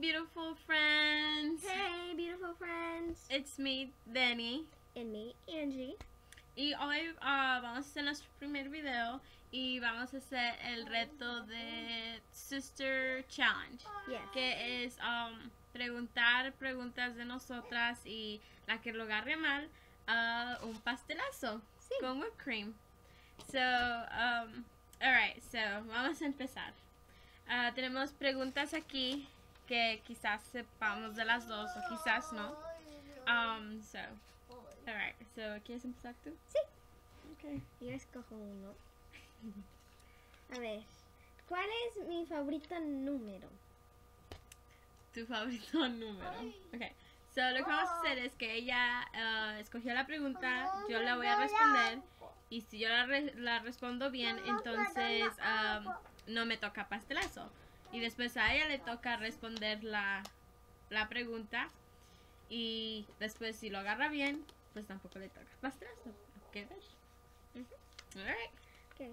beautiful friends. Hey, beautiful friends. It's me, Denny. And me, Angie. Y hoy ah, vamos a hacer nuestro primer video y vamos a hacer el reto de Sister Challenge. Yes. Que es um, preguntar preguntas de nosotras y la que lo agarre mal, ah, un pastelazo Sí. con whipped cream. So, um, alright, so vamos a empezar. Ah, tenemos preguntas aquí que quizás sepamos de las dos o quizás no. Um, so, alright, so ¿quieres empezar tú? Sí. Okay. Yo escojo uno. A ver, ¿cuál es mi favorito número? Tu favorito número. Okay. So, lo que vamos a hacer es que ella ah, escogió la pregunta, yo la voy a responder y si yo la, re- la respondo bien, entonces um, no me toca pastelazo. Y después a ella le toca responder la, la pregunta y después si lo agarra bien, pues tampoco le toca pastelazo. Okay, Ujú. Alright. Okay.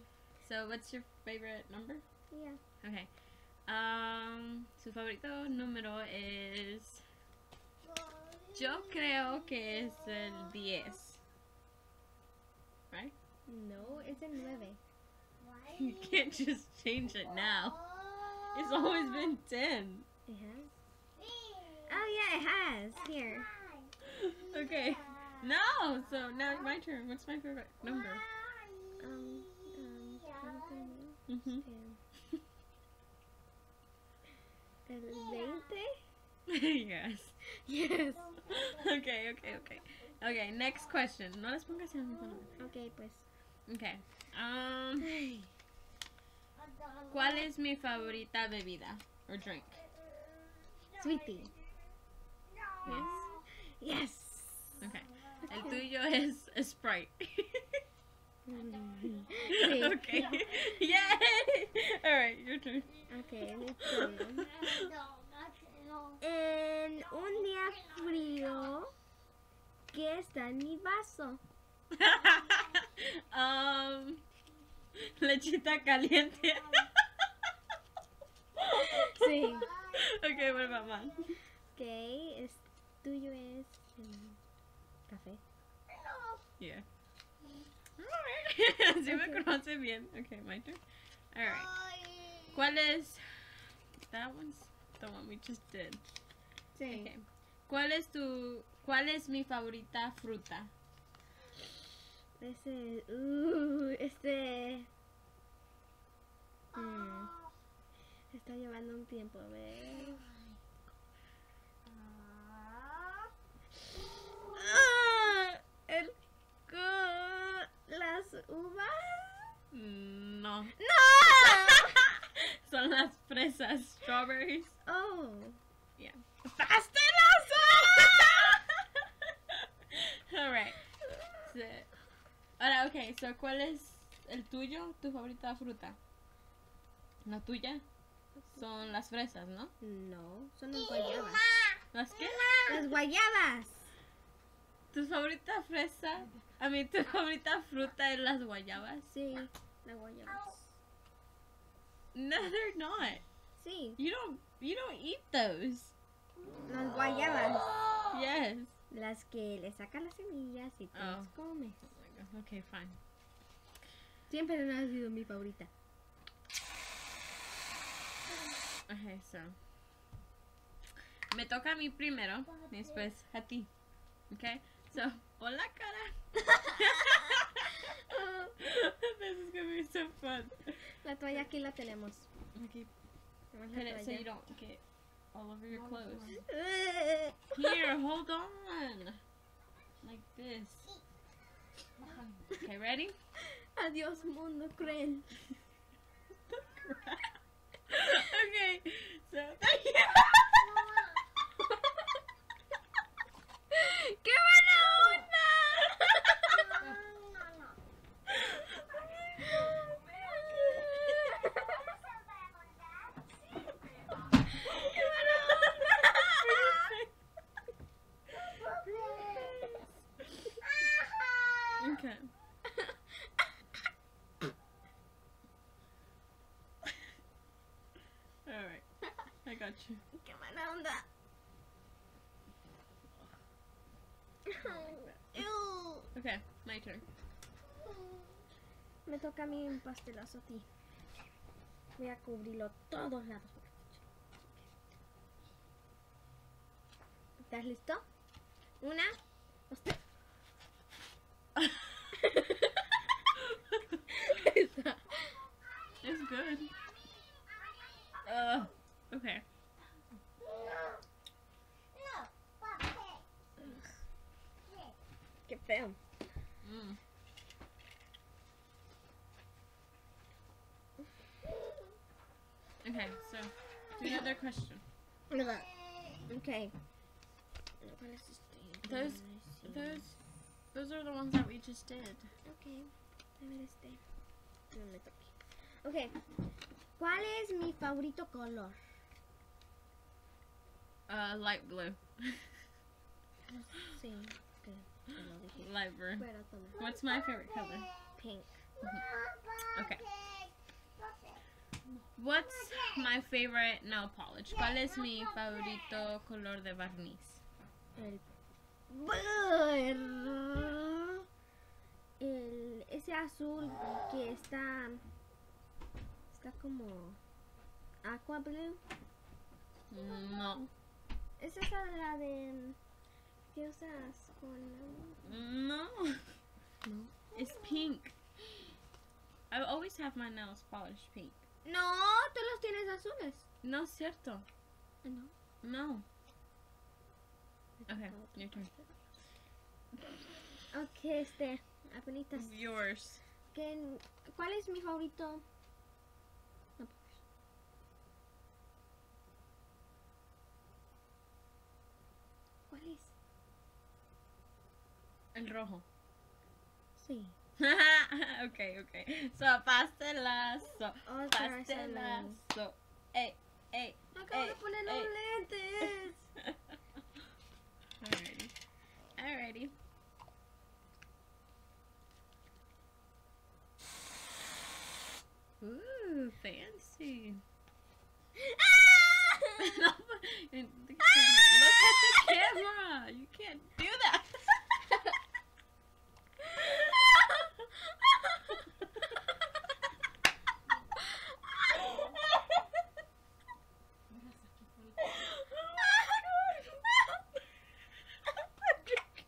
So, what's your favorite number? Yeah. Okay. Um, su favorito número es. Yo creo que es el 10. Right? No, es el 9. You can't just change it now. It's always been 10. It has? Oh, yeah, it has. Here. Okay. No! So now it's my turn. What's my favorite number? Um, um. El 20? yes. Yes. Okay, okay, okay. Okay, next question. No les pongas en el Ok, pues. Okay. Um, ¿Cuál es mi favorita bebida? Or drink? Sweetie. Yes. Yes. Okay. El tuyo es Sprite. Sí. okay. Yay! Alright, your turn. Ok, mi turno. En un día frío, ¿qué está en mi vaso? um, lechita caliente. Sí. Okay, what about mine? Ok, es, tuyo es em, café. Yeah. Si me Okay. conoce bien. Okay, my turn. Alright. ¿Cuál es? That one's the one we just did. Sí. Okay. ¿Cuál es tu, cuál es mi favorita fruta? Ese, uh, este... mm, está llevando un tiempo, a ver. Ah, el, co- las uvas. No. ¡No! Son las fresas, strawberries. Oh. Yeah. ¡Pastelazo! Alright. So, ahora, okay, so ¿cuál es el tuyo, tu favorita fruta? ¿La tuya? Son las fresas, ¿no? No, son las guayabas. ¿Las qué? ¡Las guayabas! ¿Tu favorita fresa? A mí, tu favorita fruta es las guayabas. Sí, las guayabas. No, they're not. Sí, You don't, you don't eat those. las guayabas. Yes. Las que le sacan las semillas y te las Oh. comes. Okay, fine. Siempre no ha sido mi favorita. Okay, so. Me toca a mí primero, y después a ti. Okay? So, pon la cara. this is gonna be so fun. La toalla aquí la tenemos. Okay, Tenemos put it so you don't get all over your clothes. Here, hold on. Like this. Okay, ready? Adiós, mundo cruel. okay, so. ¡Qué Okay. Alright. I got you. Qué mala onda. Ew. Okay, my turn. Me toca a mí un pastelazo a ti. Voy a cubrirlo todos lados. ¿Estás listo? Una, dos. Qué feo. Mm. Okay, so the other question. Okay. ¿Cuál es este? Those, those, those are the ones that we just did. Ok. A ver este. No me toque. Ok. ¿Cuál es mi favorito color? Uh, light blue. Sí. Ok. ya lo dije. Light blue. Pero. What's my favorite color? Pink. Mm-hmm. Okay. What's my favorite nail polish? ¿Cuál es mi favorito color de barniz? El. El. Ese azul que está. Está como. Aqua blue. No. Esa Es la de. No. No. It's pink. I always have my nails polished pink. No, tú los tienes azules. No es cierto. No. No. Okay, your turn. Ok, este. Apenitas. Yours. ¿Qué- ¿Cuál es mi favorito? No. ¿Cuál es? El rojo. Sí. okay, okay. So, pastelazo. Otra vez al lado. Pastelazo. Ey, ey. Acabo ey, de poner los lentes. Alrighty. Alrighty. Ooh, fancy. No, but- and the camera- Look at the camera. You can't do that.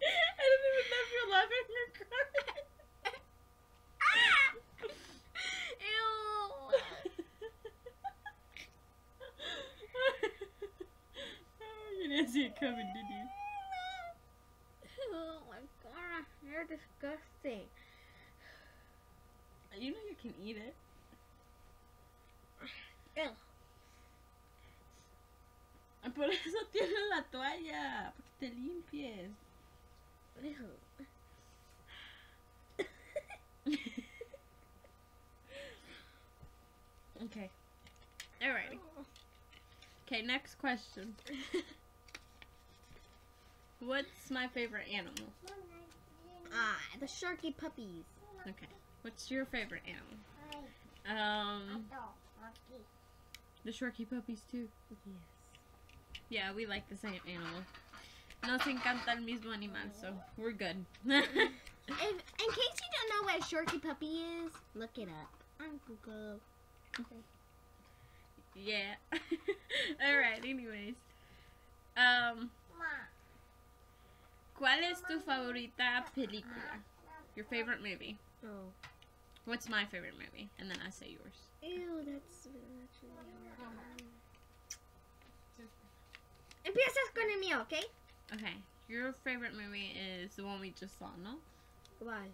I don't even know if you're laughing or crying. you didn't see it coming, did you? oh my god, you're disgusting. You know you can eat it. Ew. Por eso tienes la toalla, para que te limpies. Okay. Alrighty. Oh. Okay, next question. What's my favorite animal? Ah, the Sharky puppies. Okay. What's your favorite animal? Um, the Sharky puppies too. Yes. Yeah, we like the same animal. Nos encanta el mismo animal, so we're good. If, in case you don't know what a Sharky puppy is, look it up on Google. yeah. Alright, anyways. Um, ¿Cuál es tu favorita película? Your favorite movie. Oh. What's my favorite movie? And then I say yours. Ew, that's, really hard. Empiezas con el mío, ¿ok? Okay. Your favorite movie is the one we just saw, no? ¿Cuál?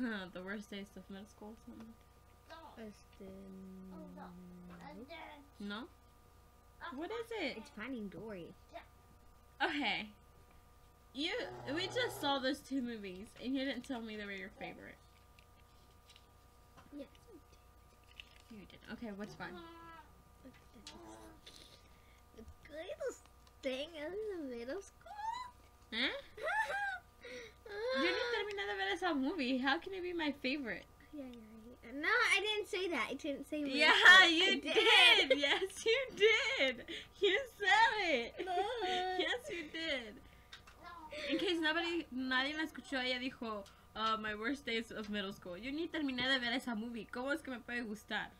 the worst days of middle school. Something. Este. No. What is it? It's Finding Dory. Okay. You. We just saw those two movies, and you didn't tell me they were your favorite. Yes. You did. Okay, what's fine? The greatest thing in the middle school? Huh? You didn't terminar de ver esa movie. How can it be my favorite? Yeah, right. No, I didn't say that. I didn't say middle Yeah, school. You did. Yes, you did. You said it. Yes, you did. In case nobody, nadie la escuchó. Ella dijo, uh, My worst days of middle school. Yo ni terminé de ver esa movie. ¿Cómo es que me puede gustar?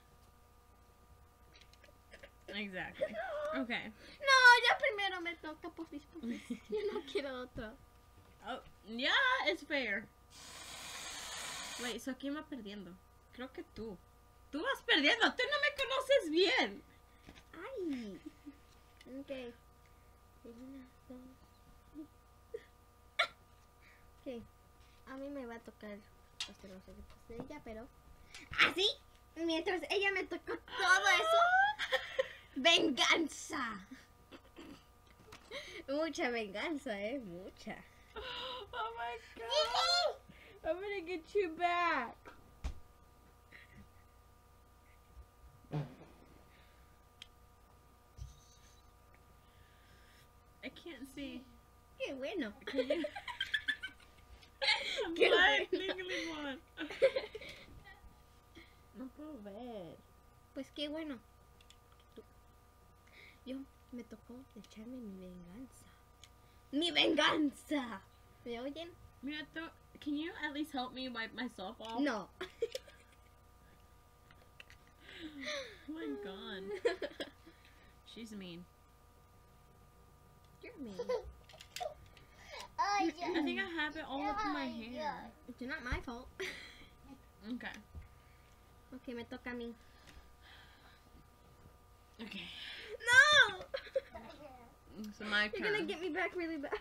Exactly. Okay. No, ya primero me toca popis popis. Yo no quiero otro. Oh, yeah, it's fair. Wait, so ¿quién va perdiendo? Creo que tú. Tú vas perdiendo. Tú no me conoces bien. Ay. Ok. Una, dos. A mí me va a tocar. Sé qué pasa ella, pero. Así. Mientras ella me tocó todo eso. ¡Venganza! Mucha venganza, eh. Mucha. Oh my god. I'm gonna get you back. I can't see. Qué bueno. Can you? I'm Qué blind, bueno. legally blind. No puedo ver. Pues qué bueno. Yo me tocó echarme mi venganza. ¡Mi venganza! ¿Me oyen? Mira, tú, can you at least help me wipe myself off? No. Oh my god. She's mean. You're mean. Oh, I think I have it all up in my hair. It's not my fault. Okay. Ok, me toca a mí. Okay. No! So my You're gonna get me back really bad.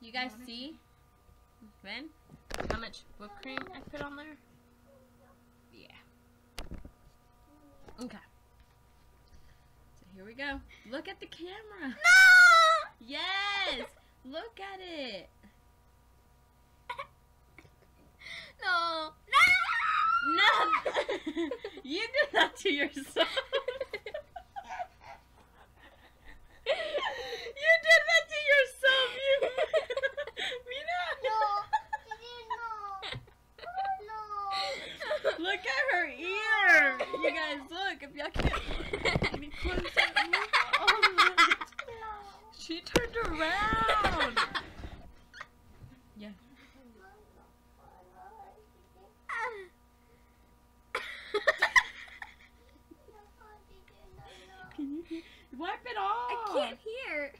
You guys see? Ben? How much whipped cream I put on there? Yeah. Okay. So here we go. Look at the camera. no! Yes! Look at it. No! No! No! you did that to yourself. you did that to yourself. You. Mira. Look at her ear. You guys look. If y'all can't. Be closer. Oh, she turned around. Yeah. Can you hear? Wipe it off. I can't hear.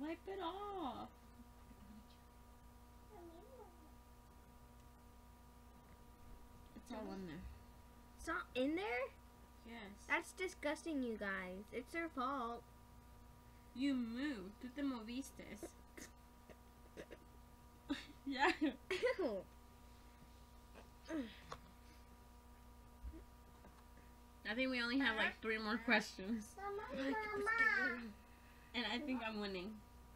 Wipe it off. It's all in there. It's not in there? Yes. That's disgusting, you guys. It's their fault. You moved. Tú te moviste. yeah. Ew. I think we only have like three more questions. And I think I'm winning.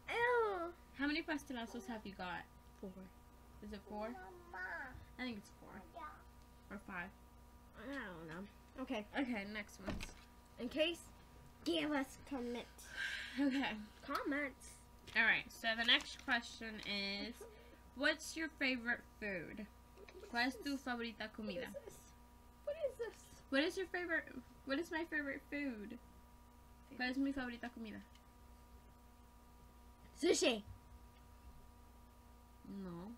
Ew. How many pastelazos have you got? Four. Is it four? I think it's four. Yeah. Or five. I don't know. Okay. Okay, next ones. In case, give us comments. Okay. Comments. Alright, so the next question is What's your favorite food? ¿Cuál es tu favorita comida? What is this? What is your favorite what is my favorite food? ¿Cuál es mi favorita comida? Sushi. No.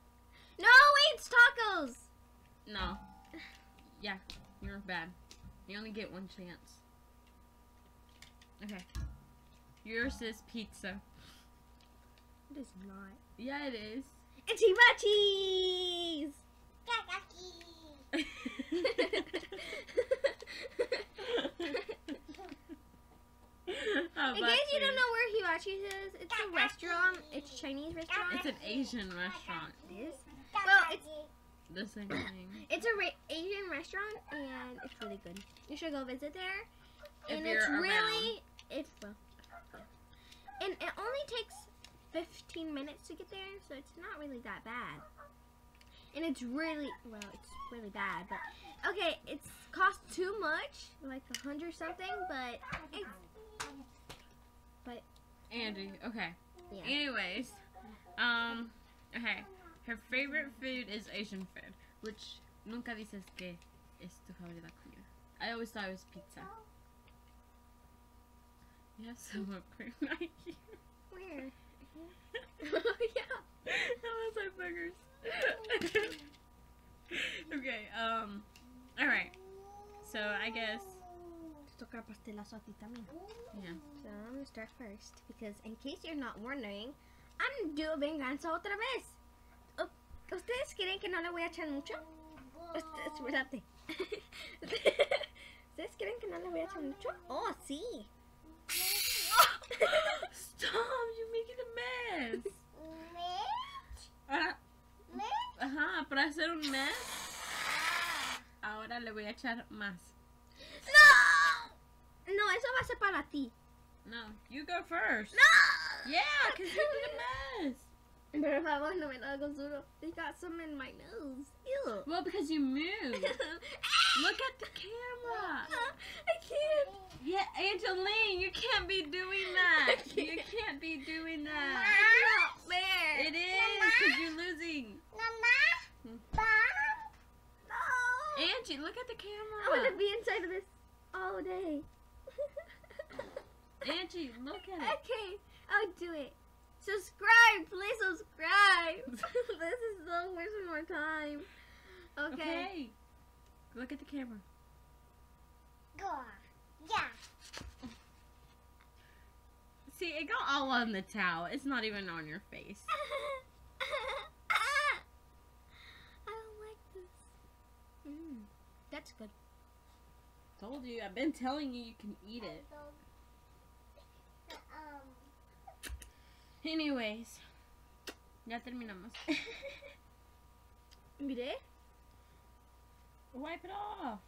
No, it's tacos. No. Yeah, you're bad. You only get one chance. Okay. Yours is pizza. It is not. Yeah, it is. It's Hibachis. How In case you don't know where Hibachis is, it's a restaurant. It's a Chinese restaurant. It's an Asian restaurant. It is. Well, it's The same thing. it's a Asian restaurant and it's really good. You should go visit there. If and it's around. really if well, yeah. and it only takes 15 minutes to get there, so it's not really that bad. And it's really well, it's really bad, but okay, it's cost too much, like a hundred something, but it's Andy, okay. yeah. Anyways, um, okay. Her favorite food is Asian food, which nunca dices que es tu favorita comida. I always thought it was pizza. You have some whipped cream right here. Where? yeah. that was my boogers. okay, um, alright. So I guess, Toca pastelazo a ti también. yeah. So I'm gonna start first because in case you're not wondering, I'm gonna do venganza otra vez. Oh, ¿Ustedes creen que no le voy a echar mucho? Espérate. ¿Ustedes creen que no le voy a echar mucho? Oh, sí. Stop, you're making a mess. Ahora, ajá, para hacer un mess, Ah. ahora le voy a echar más. No. No, eso va a ser para ti. No, you go first. No. Yeah, because you did a mess. Por favor, no me lo hagas duro. They got some in my nose. Ew. Well, because you moved. Look at the camera. I can't. Yeah, Angeline, you can't be doing that. You can't. can't be doing that. It's that. not fair. It is, because you're losing. No. Hmm. Angie, look at the camera. I want to be inside of this all day. Angie, look at it. okay, I'll do it. Subscribe, please subscribe. this is so wasting more time. Okay. Okay. Look at the camera. See, it got all on the towel. It's not even on your face. I don't like this. Mm, that's good. Told you. I've been telling you you can eat it. Anyways. Ya terminamos. Mire. Wipe it off.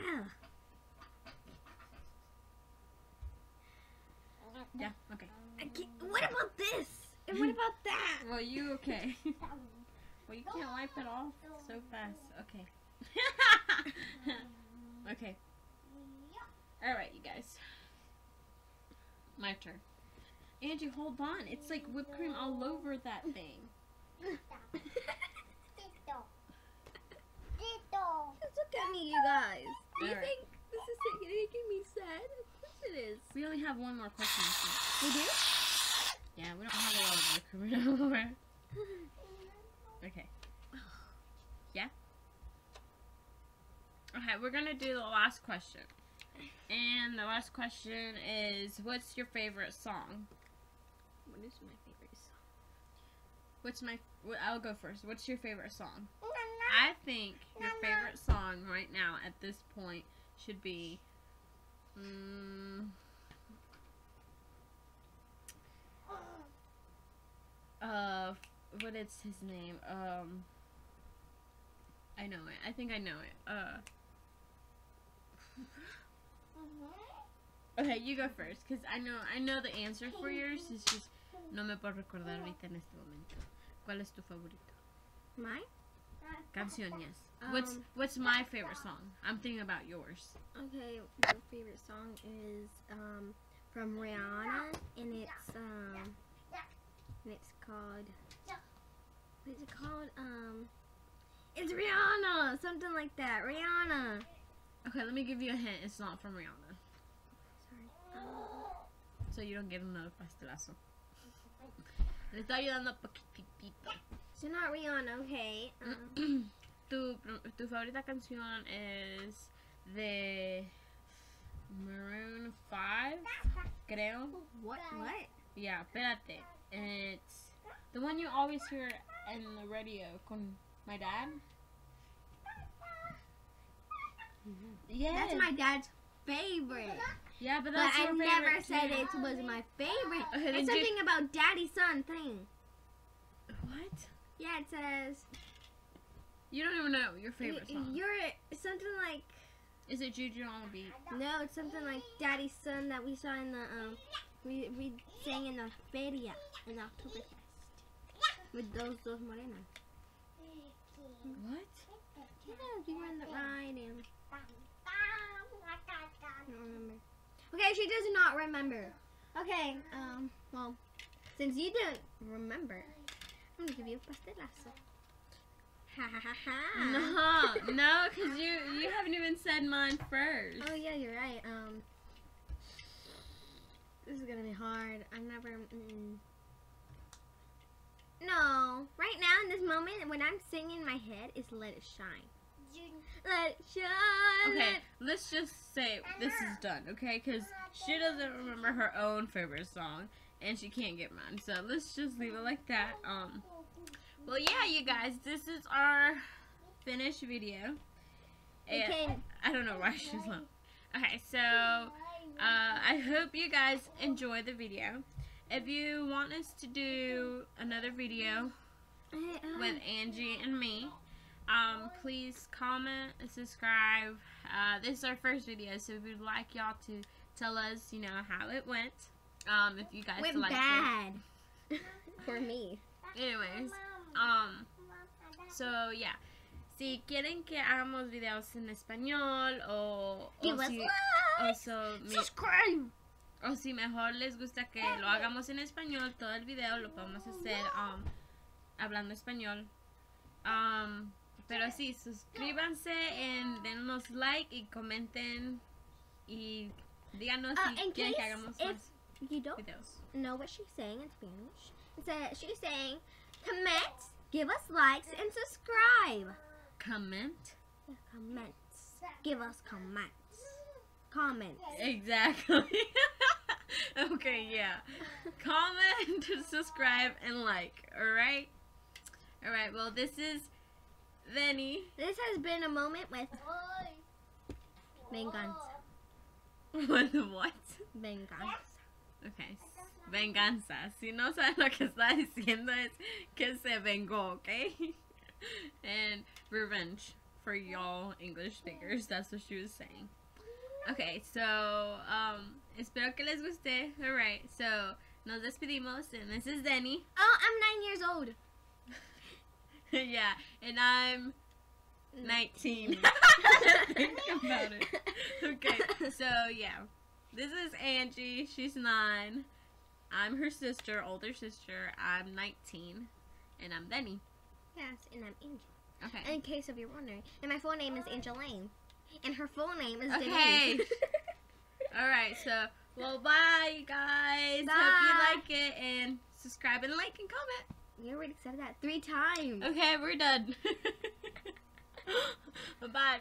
Ah. Yeah, okay. What about this? And what about that? Well, you okay. well, you can't wipe it off so fast. Okay. okay. Alright, you guys. My turn. Angie, hold on. It's like whipped cream all over that thing. Just look at me, you guys. Do you Alright. think this is making me sad? Of course it is. We only have one more question. I. We do? Yeah, we don't have a lot of whipped cream all over. Okay. Yeah? Okay, we're gonna do the last question. And the last question is what's your favorite song? What is my favorite song? What's my I'll go first. What's your favorite song? I think your favorite song right now at this point should be mm, uh what is his name? Um I know it. I think I know it. Uh Okay, you go first cuz I know I know the answer for yours. It's just no me puedo recordar ahorita en este momento. ¿Cuál es tu favorito? Mine? Canción, yes. what's Um, what's my favorite song? I'm thinking about yours. Okay, my favorite song is um from Rihanna and it's um and it's called what is it called? Um it's Rihanna, something like that. Rihanna. Okay, let me give you a hint. It's not from Rihanna, Sorry. Um, so you don't get another pastelazo. Le está ayudando poquitito. so not Rihanna, okay. Um, tu tu favorita canción es de Maroon 5, creo. what what? Yeah, espérate. It's the one you always hear in the radio con my dad. Yeah. That's my dad's favorite. Yeah, but But that's I your never favorite said it was my favorite. Okay, it's something about daddy son thing. What? Yeah, it says You don't even know your favorite song. You're something like Is it Juju on the beat? no, it's something like Daddy's Son that we saw in the um we we sang in the feria in the Oktoberfest with those dos morenas. What? Yeah, we were in the ride and I don't remember. Okay, she does not remember. Okay, um, well, since you don't remember, I'm gonna give you a pastelazo. Ha ha ha ha. No, no, because you you haven't even said mine first. Oh yeah, you're right. Um, this is gonna be hard. I never. Mm, no, right now in this moment, when I'm singing, in my head is "Let It Shine." Let it shine. Okay, let- let's just say this is done, okay? Because she doesn't remember her own favorite song, and she can't get mine. So let's just leave it like that. Um, well, yeah, you guys, this is our finished video. And- can. I don't know why she's low. Okay, so uh, I hope you guys enjoy the video. If you want us to do another video with Angie and me, um, please comment and subscribe. Uh, this is our first video, so we'd like y'all to tell us, you know, how it went. Um, if you guys went liked bad for me. it. Anyways, um, so yeah. Si quieren que hagamos videos en español o, o si, o, likes. so, mi- Subscribe. o si mejor les gusta que lo hagamos en español, todo el video lo podemos hacer um, hablando español. Um, pero sí, suscríbanse, en, denos like y comenten y díganos Uh, si quieren que hagamos más You don't videos. know what she's saying in Spanish. She's saying, comment, give us likes, and subscribe. Comment. Comments. Give us comments. Comments. Exactly. okay, yeah. Comment, subscribe, and like. Alright? Alright, well, this is Venny. This has been a moment with venganza. With what? Venganza. Okay. Venganza. Si no sabes lo que está diciendo es que se vengó, okay? and revenge for y'all English speakers. That's what she was saying. Okay, so um espero que les guste. Alright, so nos despedimos and this is Deni. Oh, I'm nine years old. Yeah, and I'm 19. Think about it. Okay, so yeah. This is Angie. She's nine. I'm her sister, older sister. I'm 19. And I'm Benny. Yes, and I'm Angel. Okay. In case of you're wondering, and my full name is Angeline, and her full name is Okay. Denise. Alright, so, well, bye, you guys. Hope you like it. And subscribe and like and comment. You already said that three times. Okay, we're done. Bye-bye.